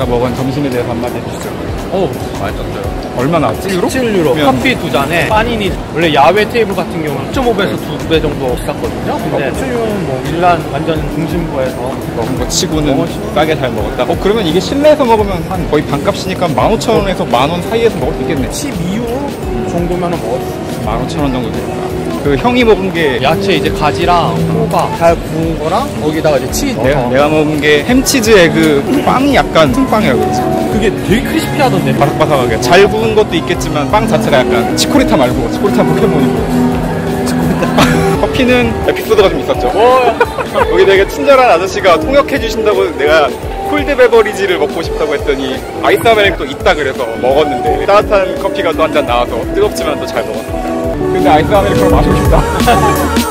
아까 먹은 점심에 대해서 한마디 해주시죠. 오, 맛있었어요. 얼마 나왔지? 유로? 7유로. 그러면 커피 두 잔에 파니니 원래 야외 테이블 같은 경우는 1.5배에서 2배 정도 비쌌거든요. 근데 7유로는 뭐 밀란 완전 중심부에서 먹은 거 치고는 싸게 잘 먹었다. 어, 그러면 이게 실내에서 먹으면 한 거의 반값이니까 15,000원에서 만 원 사이에서 먹을 수 있겠네. 12유로 정도면 있어요. 15,000원 정도 되니까. 그 형이 먹은 게 야채 이제 가지랑 호박 잘 구운 거랑 거기다가 이제 치즈 넣어서 내가, 내가 먹은 게 햄치즈 에 그 빵이 약간 틈빵이라 그러지. 그게 되게 crispy하던데 바삭바삭하게. 잘 구운 것도 있겠지만 빵 자체가 약간 치코리타 말고 치코리타 포켓몬이고. 치코리타. 커피는 에피소드가 좀 있었죠. 여기 되게 친절한 아저씨가 통역해 주신다고 내가 cold beverage를 먹고 싶다고 했더니 아이스 아메리카노 있다 그래서 먹었는데 따뜻한 커피가 또 한 잔 나와서 뜨겁지만 또 잘 먹었습니다. 근데 아이스 아메리카노 마시고 싶다.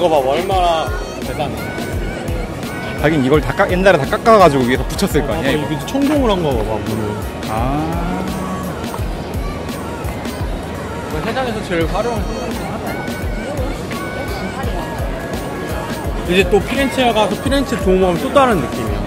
이거 봐 얼마나 대단해 하긴 이걸 다 깎, 옛날에 다 깎아가지고 위에서 붙였을 거 아니야, 이거. 이거 청동을 한 거 봐봐 물을 아. 이거 세상에서 제일 하나야 이제 또 피렌체에 가서 피렌체 도움하면 또 다른 느낌이야